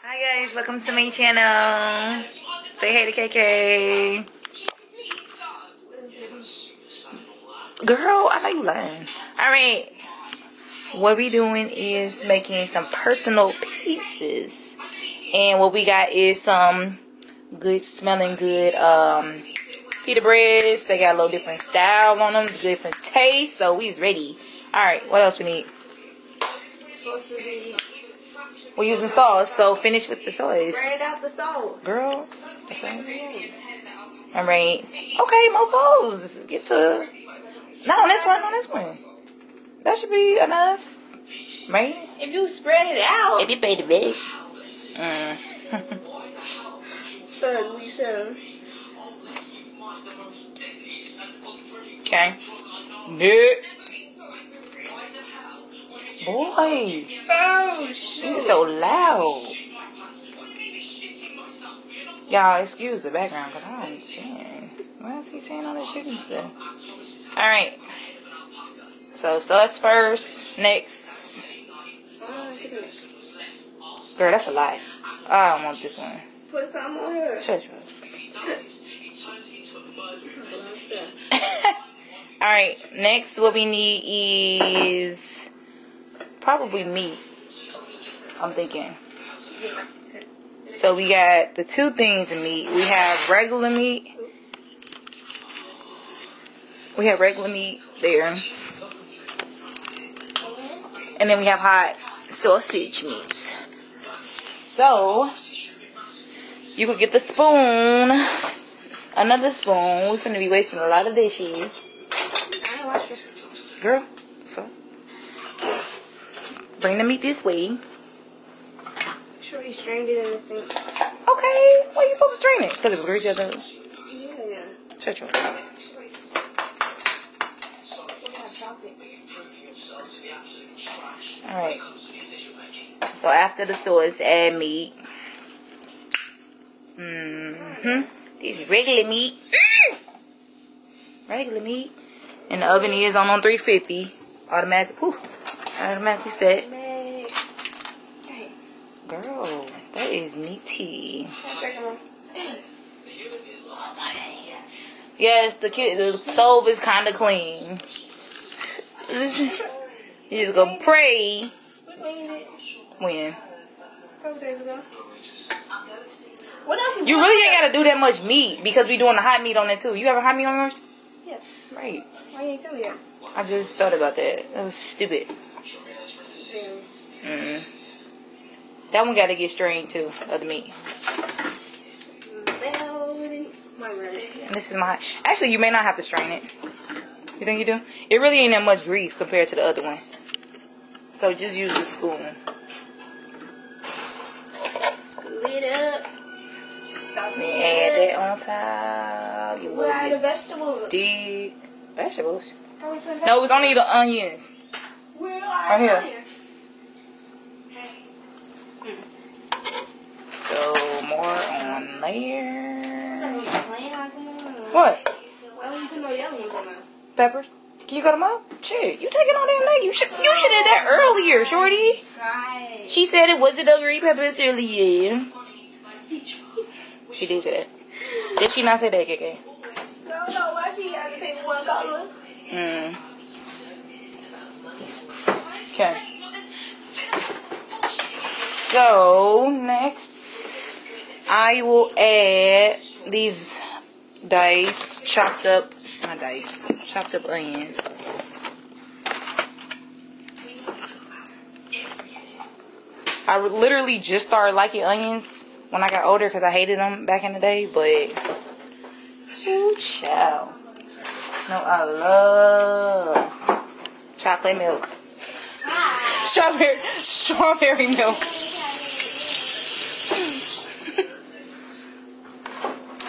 Hi guys, welcome to my channel. Say hey to KK. Girl, I know you lying. Alright. What we doing is making some personal pieces. And what we got is some good smelling good um pita breads. They got a little different style on them, different taste. So we's ready. Alright, what else we need? Supposed to be We're using sauce, so finish with the sauce. spread out the sauce. Girl. Okay. Alright. Okay, more sauce. Get to not on this one, on this one. That should be enough. Right? If you spread it out, If you pay the bill. Mm. then we said okay. Next. Boy, Oh you shoot. so loud. Y'all, excuse the background because I don't understand. Why is he saying all this shit and stuff? Alright. So, sauce first. Next. Uh, next. Girl, that's a lie. I don't want this one. Put some on here. Shut you up. Alright, next what we need is probably meat. I'm thinking. Yes. So we got the two things of meat. We have regular meat. We have regular meat there. And then we have hot sausage meats. So you could get the spoon. Another spoon. We're gonna be wasting a lot of dishes. I ain't wash it. Girl. Bring the meat this way. Sure you strained it in the sink. Okay, why you supposed to strain it? Because it was greasy. Thought. Yeah, yeah. Shut your We gotta chop it. Alright. So after the sauce, add meat. Mm-hmm. This is regular meat. Mm. Regular meat. And the oven is on on 350. Automatic. Whew, automatically set. Man. Dang. Girl, that is meaty. One second, Mom. Dang. Yes, the kid, the stove is kind of clean. You just gonna pray We cleaned it when. a couple days ago. What else You really ain't gotta do that much meat because we doing the hot meat on it too. You have a hot meat on yours? Yeah. Right. Why you ain't tell me that? I just thought about that. That was stupid. Damn. Mm. That one gotta get strained too, of the meat. Well, my bad. And this is my. Actually, you may not have to strain it. You think you do? It really ain't that much grease compared to the other one. So just use the spoon. Scoop it up. Sauce And it add that on top. You Where are the vegetables? Dig vegetables. How we put No, it's only the onions. Where are Right the here. So more on there. like a plain like them. What? Why would you put no yellow ones there? Peppers? Can you cut them up? Shit, you taking all damn night. You should you should have that earlier, shorty. She said it wasn't the green peppers earlier. She did say that. Did she not say that, KK? No, no, why she had to pick one color? Mm. Okay. So next, I will add these dice, chopped up, not dice, chopped up onions. I literally just started liking onions when I got older because I hated them back in the day, but ooh, child. No, I love chocolate milk. Strawberry, strawberry milk.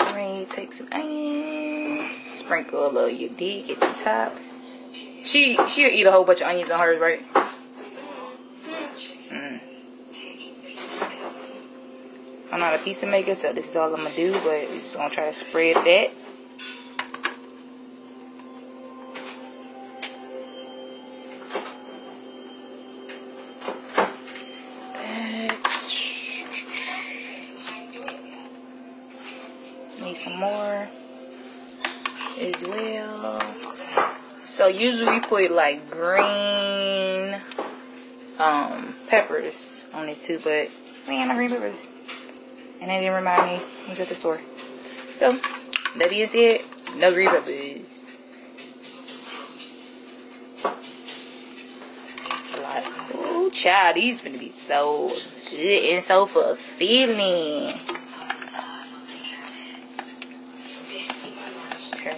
Alright, take some onions, sprinkle a little you dig at the top. She she'll eat a whole bunch of onions on hers, right? Mm. I'm not a pizza maker, so this is all I'm gonna do. But we're just gonna try to spread that. Some more as well. So usually we put like green um peppers on it too, but man, no green peppers. And they didn't remind me I was at the store. So that being said, no green peppers. It's a lot. Ooh, child, these gonna be so good and so fulfilling. Okay.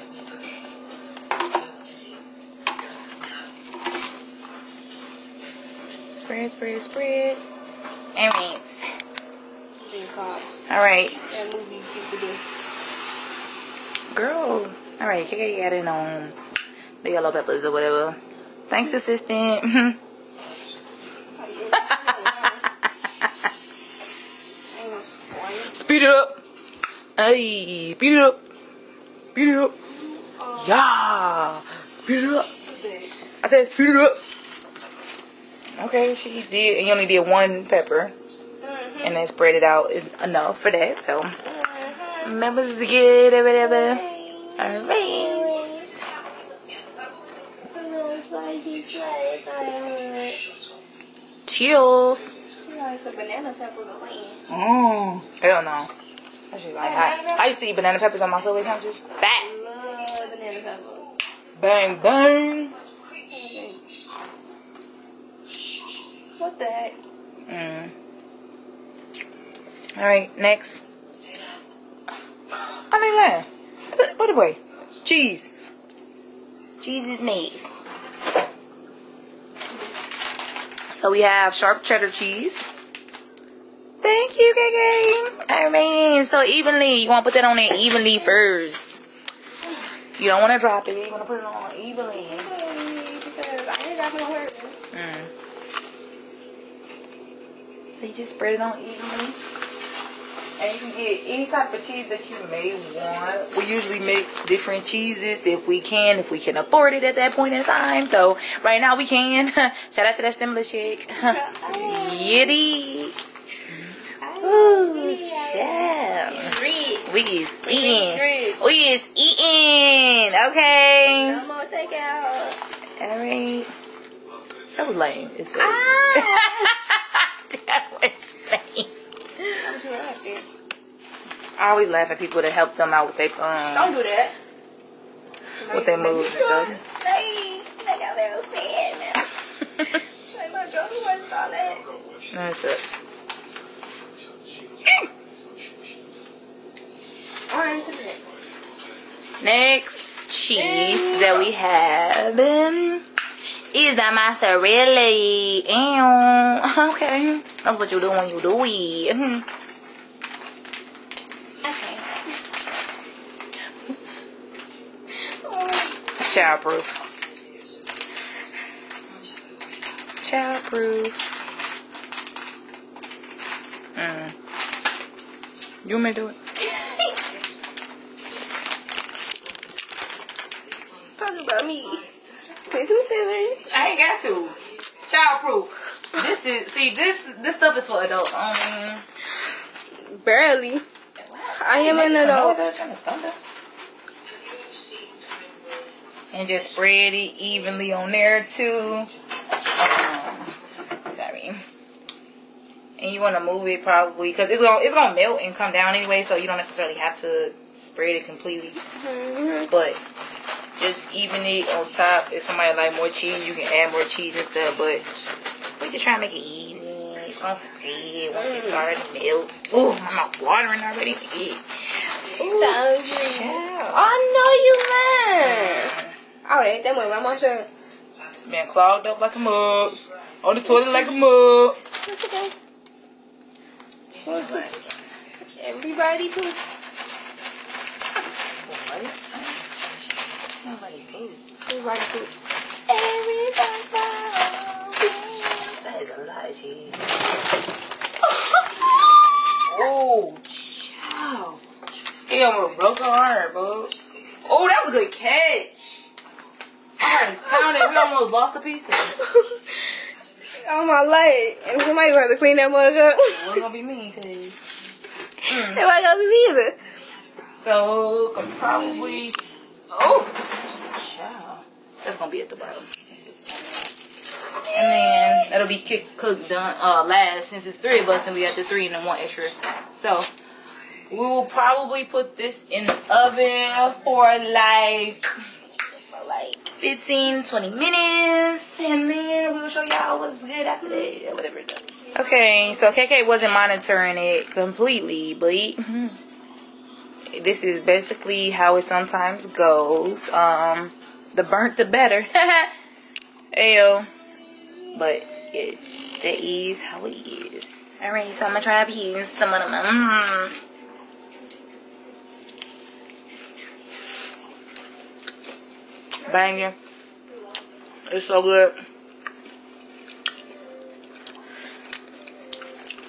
Spread, spread, spread. And rinse. Being All right. that movie people do. Girl. All right, KK got it on the yellow peppers or whatever. Thanks, assistant. Speed it up. Hey, speed it up. Speed it up. Yeah. Speed it up. I said speed it up. Okay, she did. And you only did one pepper. Mm-hmm. And then spread it out is enough for that. So, members get it, whatever. All right. Chills. It's a banana pepper clean. Mmm. Hell no. That shit like hot. I used to eat banana peppers on my Subway sandwiches. Fat. I love banana peppers. Bang, bang. What the heck? Mm. All right, next. I need that. Put, put the away. Cheese. Cheese is nice. So we have sharp cheddar cheese. Thank you, KK. I mean, so evenly. You want to put that on there evenly first. You don't want to drop it. You want to put it on evenly. Because I ain't got no words. Mm. So you just spread it on evenly. And you can get any type of cheese that you may want. We usually mix different cheeses if we can, if we can afford it at that point in time. So right now we can. Shout out to that stimulus check. Yitty. Ooh, child. We is eating. We is eating. Okay. No more takeout. Alright. That was lame. It's funny. Ah. That was lame. What you laughing? I always laugh at people that help them out with their Don't um do that. with their moves and stuff. They, they got their sad now. My daughter was all that. That sucks. On to the next. Next cheese that we have um, is the mozzarella. Ew. Okay. That's what you do when you do it. Mhm. Okay. Childproof. Childproof. Mm. You may do it? Talk about me. Put some celery. I ain't got to. Childproof. This is see this this stuff is for adults. Um, Barely. I am an adult. noise I was trying to thunder. And just spread it evenly on there too. Um, sorry. And you want to move it probably because it's gonna it's gonna melt and come down anyway, so you don't necessarily have to spread it completely. Mhm. But just even it on top. If somebody like more cheese, you can add more cheese and stuff. But we just try to make it even. It's gonna spread once it mm. starts to melt. Ooh, my mouth watering already. Yeah. Sounds good. I know you man. Oh, that that by my shirt. Man, clogged up like a mug. On the toilet like a mug. That's okay. What's the everybody poops? Somebody poops. Everybody poops. That is a lot of cheese. oh, child. He almost broke her arm, bro. Oh, that was a good catch. My heart is pounding. We almost lost a piece of it. On my leg. And somebody gonna have to clean that mug up. It wasn't gonna be me, cause Nobody gonna be me either. So could probably oh That's gonna be at the bottom. And then that'll be kick, cooked done uh last since it's three of us and we got the three and the one extra. So we will probably put this in the oven for like like 15 20 minutes and then we'll show y'all what's good after that whatever. Okay, so KK wasn't monitoring it completely, but this is basically how it sometimes goes. Um, the burnt the better. Ayo. But yes, that is how it is. Alright, so I'm gonna try to use some of them. Mm. Banging. It's so good.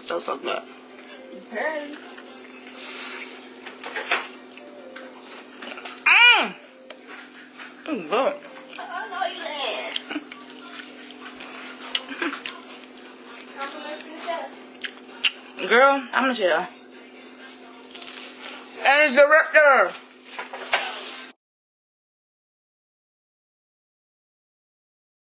So, so good. Apparently. Mmm! Land. Girl, I'm gonna chill. And director.